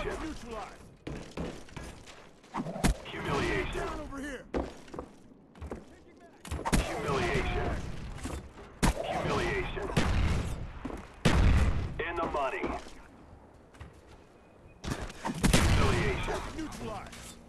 Humiliation. Humiliation. Down over here. Humiliation. Humiliation. In the money. Humiliation. Neutralize.